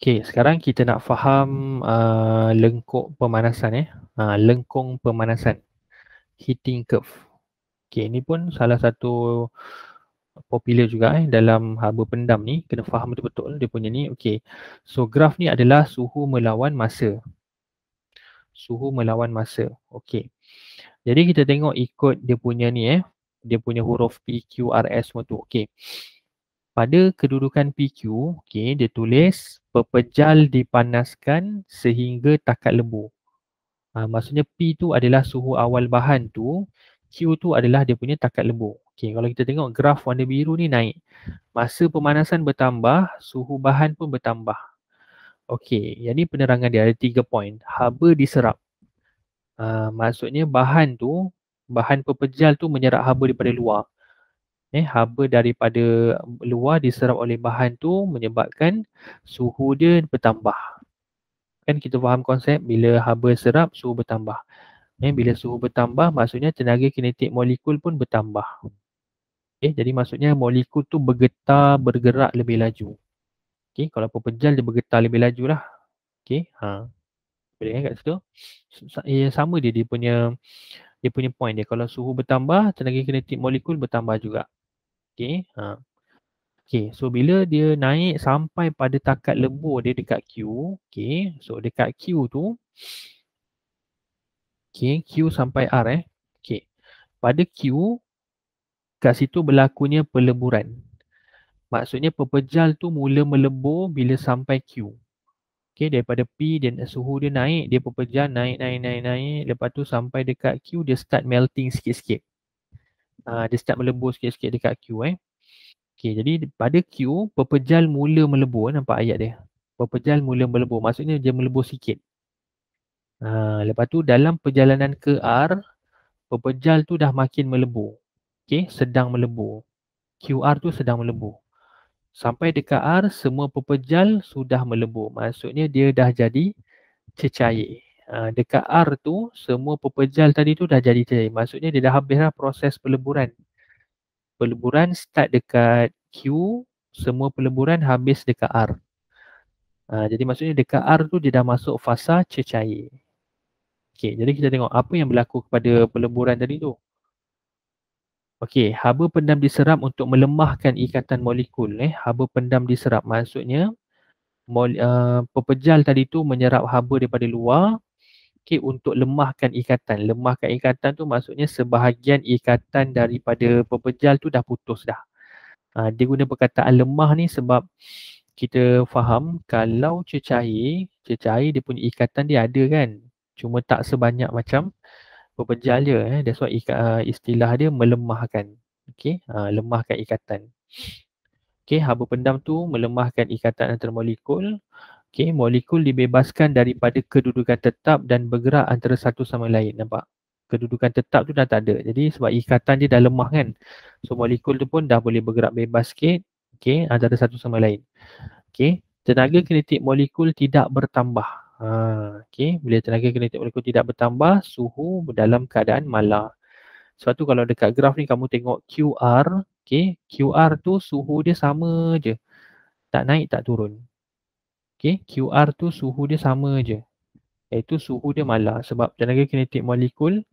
Okey, sekarang kita nak faham uh, lengkuk pemanasan eh. Uh, lengkung pemanasan. Heating curve. Okey, ini pun salah satu popular juga eh dalam haba pendam ni. Kena faham betul-betul dia punya ni. Okey. So graf ni adalah suhu melawan masa. Suhu melawan masa. Okey. Jadi kita tengok ikut dia punya ni eh. Dia punya huruf P, Q, R, S semua tu. Okey pada kedudukan PQ, okay, dia tulis pepejal dipanaskan sehingga takat lembu. Ha, maksudnya P tu adalah suhu awal bahan tu, Q tu adalah dia punya takat lembu. Okay, kalau kita tengok graf warna biru ni naik. Masa pemanasan bertambah, suhu bahan pun bertambah. Okey, yang ni penerangan dia ada tiga poin. Haba diserap. Uh, maksudnya bahan tu, bahan pepejal tu menyerap haba daripada luar eh haba daripada luar diserap oleh bahan tu menyebabkan suhu dia bertambah. Kan kita faham konsep bila haba serap suhu bertambah. Eh bila suhu bertambah maksudnya tenaga kinetik molekul pun bertambah. Eh jadi maksudnya molekul tu bergetar bergerak lebih laju. Okey kalau pepejal dia bergetar lebih laju lah. Okey ha. Boleh kan kat situ? Ya, sama dia dia punya dia punya point dia kalau suhu bertambah tenaga kinetik molekul bertambah juga. Okay. Ha. Okay. So bila dia naik sampai pada takat lembur dia dekat Q. Okay. So dekat Q tu. Okay. Q sampai R eh. Okay. Pada Q. Kat situ berlakunya peleburan. Maksudnya pepejal tu mula melebur bila sampai Q. Okay. Daripada P dan suhu dia naik. Dia pepejal naik, naik, naik, naik. Lepas tu sampai dekat Q dia start melting sikit-sikit uh, dia start melebur sikit-sikit dekat Q eh. Okay, jadi pada Q, pepejal mula melebur, nampak ayat dia. Pepejal mula melebur, maksudnya dia melebur sikit. Uh, lepas tu dalam perjalanan ke R, pepejal tu dah makin melebur. Okay, sedang melebur. QR tu sedang melebur. Sampai dekat R, semua pepejal sudah melebur. Maksudnya dia dah jadi cecair. Uh, dekat R tu semua pepejal tadi tu dah jadi cair. Maksudnya dia dah habis lah proses peleburan. Peleburan start dekat Q, semua peleburan habis dekat R. Uh, jadi maksudnya dekat R tu dia dah masuk fasa cecair. Okay, jadi kita tengok apa yang berlaku kepada peleburan tadi tu. Okey, haba pendam diserap untuk melemahkan ikatan molekul eh. Haba pendam diserap maksudnya mol, uh, pepejal tadi tu menyerap haba daripada luar okay, untuk lemahkan ikatan. Lemahkan ikatan tu maksudnya sebahagian ikatan daripada pepejal tu dah putus dah. Ha, dia guna perkataan lemah ni sebab kita faham kalau cecair, cecair dia punya ikatan dia ada kan. Cuma tak sebanyak macam pepejal dia. Eh. That's why uh, istilah dia melemahkan. Okay, ha, lemahkan ikatan. Okay, haba pendam tu melemahkan ikatan antara molekul Okay, molekul dibebaskan daripada kedudukan tetap dan bergerak antara satu sama lain. Nampak? Kedudukan tetap tu dah tak ada. Jadi sebab ikatan dia dah lemah kan. So molekul tu pun dah boleh bergerak bebas sikit. Okay, antara satu sama lain. Okay, tenaga kinetik molekul tidak bertambah. Ha, okay, bila tenaga kinetik molekul tidak bertambah, suhu dalam keadaan malar. Sebab tu kalau dekat graf ni kamu tengok QR. Okay, QR tu suhu dia sama je. Tak naik, tak turun. Okay, QR tu suhu dia sama je. Iaitu suhu dia malar sebab tenaga kinetik molekul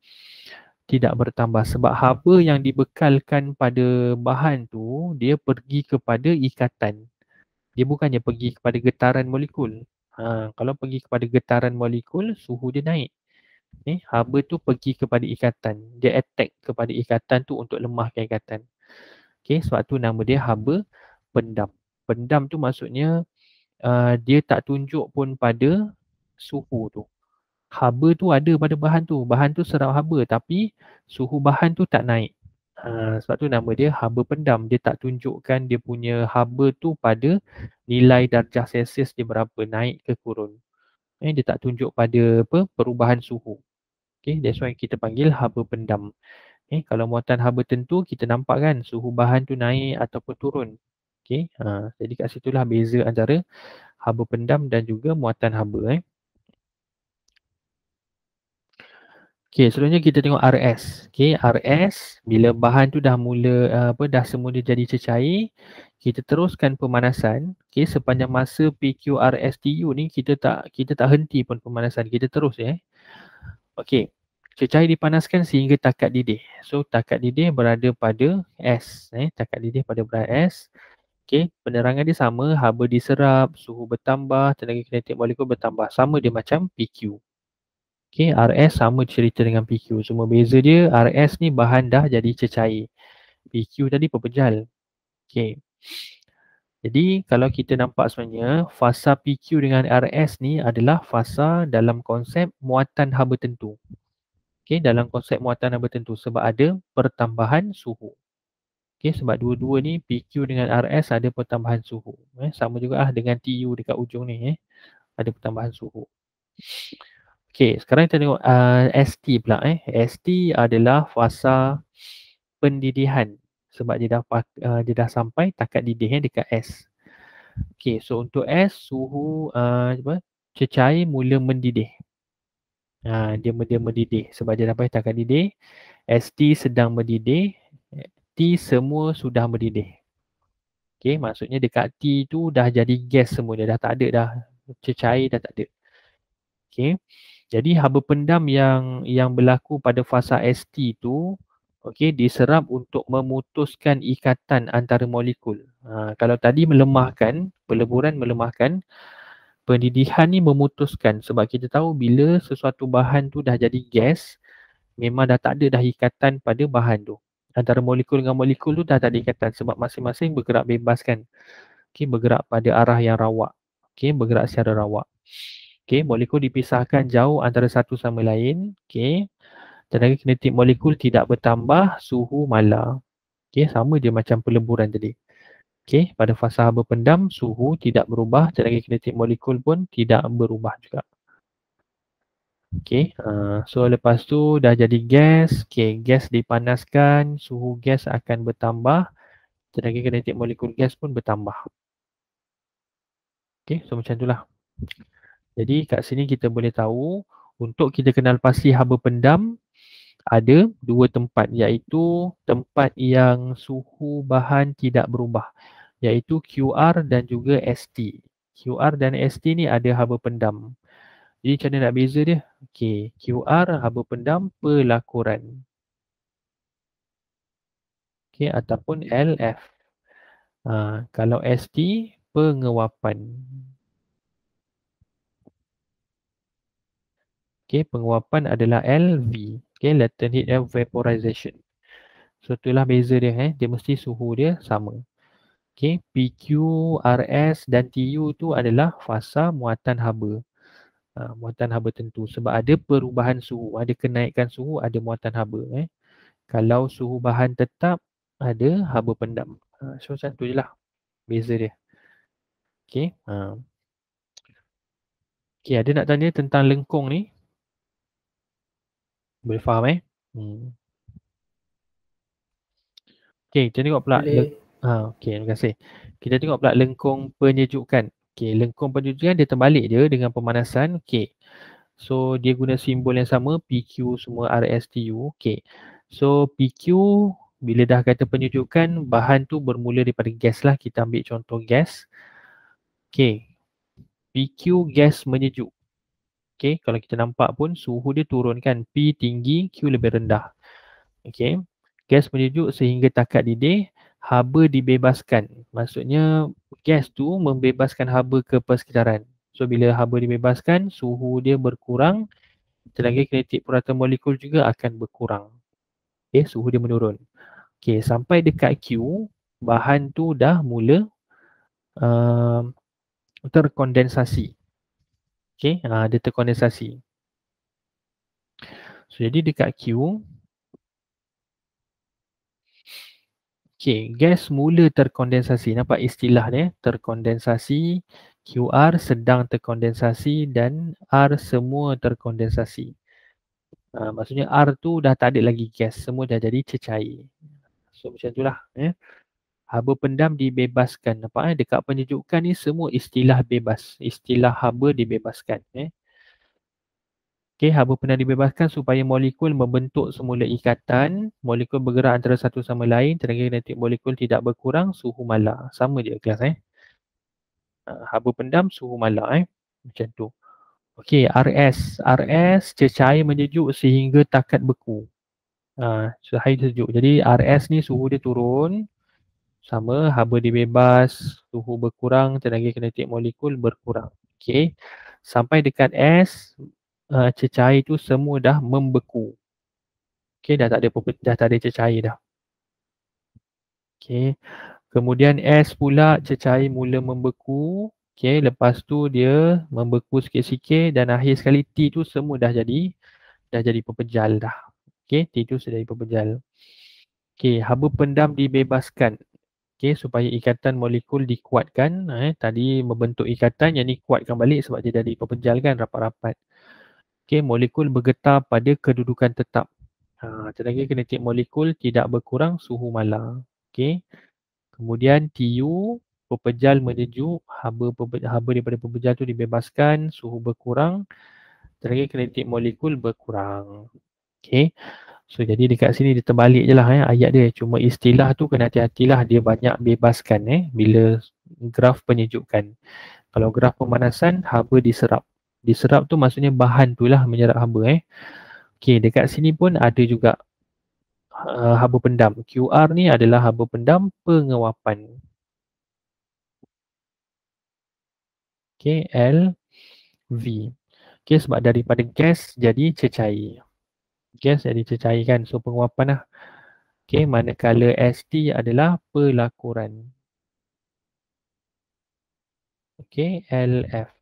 tidak bertambah. Sebab haba yang dibekalkan pada bahan tu, dia pergi kepada ikatan. Dia bukannya pergi kepada getaran molekul. Ha, kalau pergi kepada getaran molekul, suhu dia naik. Okay, haba tu pergi kepada ikatan. Dia attack kepada ikatan tu untuk lemahkan ikatan. Okay, sebab tu nama dia haba pendam. Pendam tu maksudnya uh, dia tak tunjuk pun pada suhu tu. Haba tu ada pada bahan tu. Bahan tu serap haba tapi suhu bahan tu tak naik. Uh, sebab tu nama dia haba pendam. Dia tak tunjukkan dia punya haba tu pada nilai darjah Celsius dia berapa naik ke turun. Eh, dia tak tunjuk pada apa perubahan suhu. Okay, that's why kita panggil haba pendam. Eh, kalau muatan haba tentu kita nampak kan suhu bahan tu naik ataupun turun. Okay, ha, jadi kat situlah beza antara haba pendam dan juga muatan haba. Eh. Okay, seterusnya kita tengok RS. Okay, RS bila bahan tu dah mula apa dah semua dia jadi cecair, kita teruskan pemanasan. Okay, sepanjang masa PQRSTU ni kita tak kita tak henti pun pemanasan, kita terus. Eh. Okay, cecair dipanaskan sehingga takat didih. So takat didih berada pada S. Eh, takat didih pada berada S. Okay, penerangan dia sama, haba diserap, suhu bertambah, tenaga kinetik molekul bertambah. Sama dia macam PQ. Okay, RS sama cerita dengan PQ. Cuma beza dia RS ni bahan dah jadi cecair. PQ tadi pepejal. Okay. Jadi kalau kita nampak sebenarnya fasa PQ dengan RS ni adalah fasa dalam konsep muatan haba tentu. Okay, dalam konsep muatan haba tentu sebab ada pertambahan suhu. Okay, sebab dua-dua ni PQ dengan RS ada pertambahan suhu. Eh, sama juga lah dengan TU dekat ujung ni. Eh. Ada pertambahan suhu. Okay, sekarang kita tengok uh, ST pula eh. ST adalah fasa pendidihan sebab dia dah uh, dia dah sampai takat didih eh, dekat S. Okay, so untuk S suhu uh, cecair mula mendidih. Uh, dia dia mendidih sebab dia sampai takat didih. ST sedang mendidih. T semua sudah mendidih. Okay, maksudnya dekat T tu dah jadi gas semua dia dah tak ada dah cecair dah tak ada. Okay. Jadi haba pendam yang yang berlaku pada fasa ST tu okey diserap untuk memutuskan ikatan antara molekul. Ha, kalau tadi melemahkan, peleburan melemahkan, pendidihan ni memutuskan sebab kita tahu bila sesuatu bahan tu dah jadi gas, memang dah tak ada dah ikatan pada bahan tu. Antara molekul dengan molekul tu dah tak ada ikatan sebab masing-masing bergerak bebas kan. Okey bergerak pada arah yang rawak. Okey bergerak secara rawak. Okay, molekul dipisahkan jauh antara satu sama lain. Okay. Tenaga kinetik molekul tidak bertambah, suhu mala. Okay, sama je macam peleburan tadi. Okay, pada fasa haba pendam, suhu tidak berubah, tenaga kinetik molekul pun tidak berubah juga. Okay, uh, so lepas tu dah jadi gas. Okay, gas dipanaskan, suhu gas akan bertambah, tenaga kinetik molekul gas pun bertambah. Okay, so macam itulah. Jadi kat sini kita boleh tahu untuk kita kenal pasti haba pendam ada dua tempat iaitu tempat yang suhu bahan tidak berubah iaitu QR dan juga ST. QR dan ST ni ada haba pendam. Jadi macam mana nak beza dia? Okey, QR haba pendam pelakuran. Okey ataupun LF. Ha, kalau ST penguapan. Okay, penguapan adalah LV. Okay, latent heat vaporization. So itulah beza dia eh. Dia mesti suhu dia sama. Okay, PQ, RS dan TU tu adalah fasa muatan haba. Ha, muatan haba tentu. Sebab ada perubahan suhu. Ada kenaikan suhu, ada muatan haba. Eh. Kalau suhu bahan tetap, ada haba pendam. Ha, so satu je lah beza dia. Okay. Ha. Okay, ada nak tanya tentang lengkung ni? Boleh faham eh? Hmm. Okay, kita tengok pula. Boleh. Ha, okay, terima kasih. Kita tengok pula lengkung penyejukan. Okay, lengkung penyejukan dia terbalik je dengan pemanasan. Okay. So, dia guna simbol yang sama. PQ semua RSTU. Okay. So, PQ bila dah kata penyejukan, bahan tu bermula daripada gas lah. Kita ambil contoh gas. Okay. PQ gas menyejuk. Okay, kalau kita nampak pun suhu dia turun kan. P tinggi, Q lebih rendah. Okay, gas menyejuk sehingga takat didih, haba dibebaskan. Maksudnya gas tu membebaskan haba ke persekitaran. So bila haba dibebaskan, suhu dia berkurang, tenaga kinetik purata molekul juga akan berkurang. Okay, suhu dia menurun. Okay, sampai dekat Q, bahan tu dah mula uh, terkondensasi. Okay, uh, dia terkondensasi. So, jadi dekat Q, Okay, gas mula terkondensasi. Nampak istilah dia, terkondensasi, QR sedang terkondensasi dan R semua terkondensasi. Uh, maksudnya R tu dah tak ada lagi gas, semua dah jadi cecair. So macam itulah. Eh haba pendam dibebaskan. Nampak eh? Dekat penyejukan ni semua istilah bebas. Istilah haba dibebaskan. Eh? Okey, haba pendam dibebaskan supaya molekul membentuk semula ikatan, molekul bergerak antara satu sama lain, tenaga kinetik molekul tidak berkurang, suhu malar. Sama je kelas eh. Uh, haba pendam, suhu malar eh. Macam tu. Okey, RS. RS, cecair menyejuk sehingga takat beku. Uh, cahaya sejuk. Jadi RS ni suhu dia turun, sama haba dibebas, suhu berkurang, tenaga kinetik molekul berkurang. Okey. Sampai dekat S, uh, cecair tu semua dah membeku. Okey, dah tak ada dah tak ada cecair dah. Okey. Kemudian S pula cecair mula membeku. Okey, lepas tu dia membeku sikit-sikit dan akhir sekali T tu semua dah jadi dah jadi pepejal dah. Okey, T tu sudah jadi pepejal. Okey, haba pendam dibebaskan. Okey, supaya ikatan molekul dikuatkan. Eh, tadi membentuk ikatan yang ni kuatkan balik sebab dia jadi pepejal kan rapat-rapat. Okey, molekul bergetar pada kedudukan tetap. Ha, tenaga kinetik molekul tidak berkurang suhu malar. Okey. Kemudian TU pepejal menyejuk, haba haba daripada pepejal tu dibebaskan, suhu berkurang, tenaga kinetik molekul berkurang. Okey. So jadi dekat sini dia terbalik je lah eh, ayat dia. Cuma istilah tu kena hati-hatilah dia banyak bebaskan eh bila graf penyejukan. Kalau graf pemanasan, haba diserap diserap tu maksudnya bahan tu lah menyerap haba eh. Okey, dekat sini pun ada juga uh, haba pendam. QR ni adalah haba pendam pengawapan. Okey, L, V. Okey, sebab daripada gas jadi cecair. Gas jadi cecair kan, so penguapan lah. Okey, manakala ST adalah pelakuran. Okey, LF.